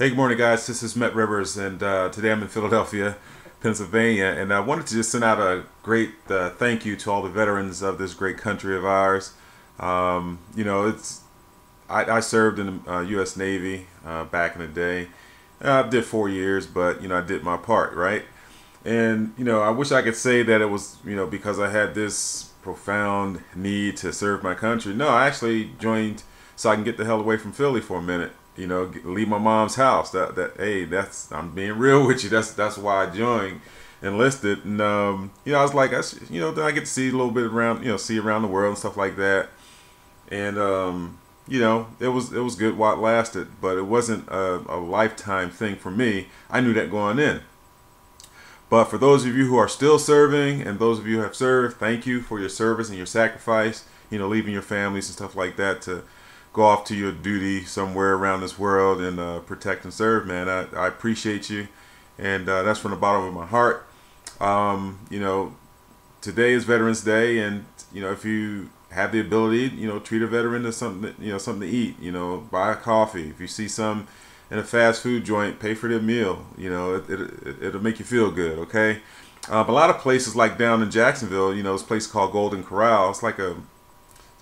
Hey, good morning, guys. This is Met Rivers, and uh, today I'm in Philadelphia, Pennsylvania, and I wanted to just send out a great uh, thank you to all the veterans of this great country of ours. Um, you know, it's I, I served in the uh, U.S. Navy uh, back in the day. I did four years, but you know, I did my part, right? And you know, I wish I could say that it was you know because I had this profound need to serve my country. No, I actually joined so I can get the hell away from Philly for a minute you know, leave my mom's house. That that hey, that's I'm being real with you. That's that's why I joined, enlisted, and um, you know, I was like, I, you know, then I get to see a little bit around, you know, see around the world and stuff like that, and um, you know, it was it was good while it lasted, but it wasn't a, a lifetime thing for me. I knew that going in. But for those of you who are still serving and those of you who have served, thank you for your service and your sacrifice. You know, leaving your families and stuff like that to go off to your duty somewhere around this world and uh, protect and serve, man. I, I appreciate you, and uh, that's from the bottom of my heart. Um, you know, today is Veterans Day, and you know if you have the ability, you know, treat a veteran to something, you know, something to eat. You know, buy a coffee. If you see some in a fast food joint, pay for their meal. You know, it, it, it'll make you feel good. Okay. Um, a lot of places like down in Jacksonville, you know, this place called Golden Corral. It's like a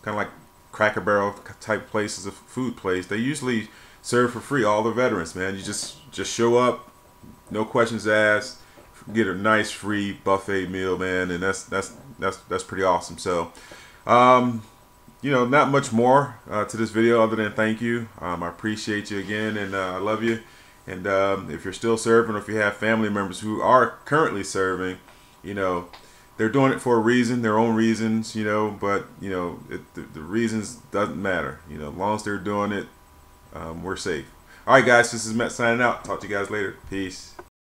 kind of like Cracker Barrel type places, a food place, they usually serve for free all the veterans, man. You just just show up, no questions asked, get a nice free buffet meal, man, and that's that's that's that's pretty awesome. So, um, you know, not much more uh, to this video other than thank you. Um, I appreciate you again, and uh, I love you. And um, if you're still serving, or if you have family members who are currently serving, you know they're doing it for a reason, their own reasons, you know. But you know, it, the, the, reasons doesn't matter. You know, as long as they're doing it, um, we're safe. All right, guys. This is Matt signing out. Talk to you guys later. Peace.